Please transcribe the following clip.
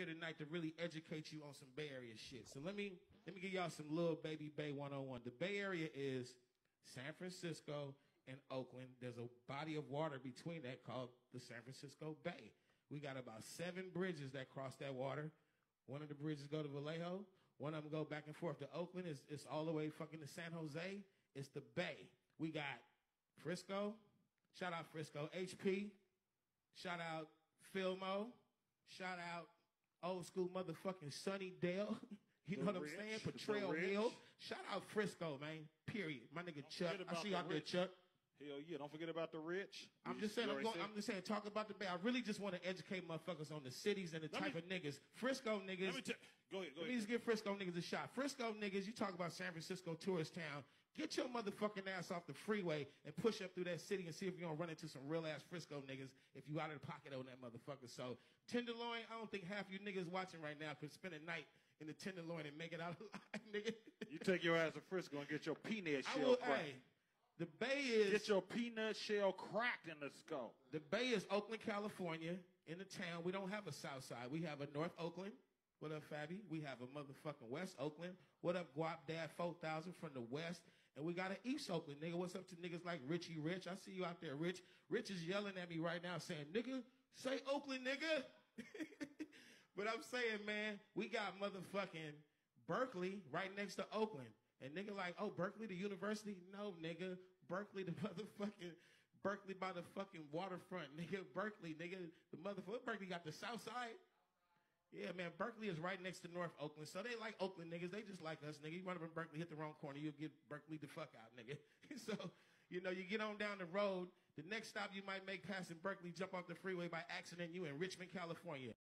here tonight to really educate you on some Bay Area shit. So let me let me give y'all some little baby Bay 101. The Bay Area is San Francisco and Oakland. There's a body of water between that called the San Francisco Bay. We got about seven bridges that cross that water. One of the bridges go to Vallejo. One of them go back and forth to Oakland. It's, it's all the way fucking to San Jose. It's the Bay. We got Frisco. Shout out Frisco. HP. Shout out Filmo. Shout out old school motherfucking Sunnydale. You know The what I'm saying? Ridge. The Potrero Hill. Shout out Frisco, man. Period. My nigga Chuck. I see you out there, Chuck. Hell yeah! Don't forget about the rich. I'm You- just saying, I'm, going, said- I'm just saying, talk about the Bay. I really just want to educate motherfuckers on the cities and the Let type me- of niggas. Frisco niggas. Let me tell. Go ahead. Go Let me ahead. just give Frisco niggas a shot. Frisco niggas, you talk about San Francisco tourist town. Get your motherfucking ass off the freeway and push up through that city and see if you're gonna run into some real ass Frisco niggas if you out of the pocket on that motherfucker. So Tenderloin, I don't think half you niggas watching right now could spend a night in the Tenderloin and make it out alive, nigga. You take your ass to Frisco and get your peanut I shell will. cracked. Hey, the Bay is Get your peanut shell cracked in the skull. The Bay is Oakland, California. In the town, we don't have a South Side. We have a North Oakland. What up, Fabi? We have a motherfucking West Oakland. What up, Guapdad 4000 from the West? And we got an East Oakland, nigga. What's up to niggas like Richie Rich? I see you out there, Rich. Rich is yelling at me right now saying, nigga, say Oakland, nigga. but I'm saying, man, we got motherfucking Berkeley right next to Oakland. And nigga like, oh, Berkeley, the university? No, nigga. Berkeley, the motherfucking Berkeley by the fucking waterfront, nigga. Berkeley, nigga. The motherfucker Berkeley got the south side. Yeah, man. Berkeley is right next to North Oakland. So they like Oakland niggas. They just like us, nigga. You run up in Berkeley, hit the wrong corner, you'll get Berkeley the fuck out, nigga. so, you know, you get on down the road. The next stop you might make passing Berkeley, jump off the freeway by accident, you in Richmond, California.